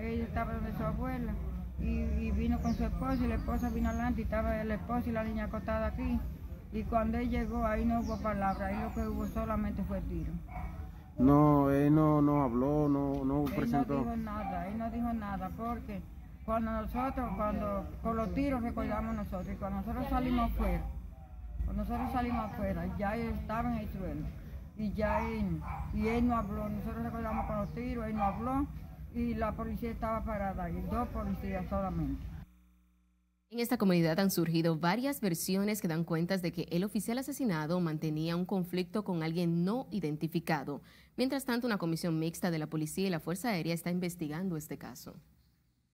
ella estaba donde su abuela y, y vino con su esposa y la esposa vino adelante y estaba el esposo y la niña acostada aquí. Y cuando él llegó, ahí no hubo palabra, ahí lo que hubo solamente fue tiro. No, él no, no habló, no, no Él no presentó. dijo nada, él no dijo nada, porque cuando nosotros, cuando con los tiros recordamos nosotros, y cuando nosotros salimos afuera, cuando nosotros salimos afuera, ya él estaba en el suelo, y ya él, y él no habló, nosotros recordamos con los tiros, él no habló, y la policía estaba parada ahí, dos policías solamente. En esta comunidad han surgido varias versiones que dan cuentas de que el oficial asesinado mantenía un conflicto con alguien no identificado. Mientras tanto, una comisión mixta de la policía y la Fuerza Aérea está investigando este caso.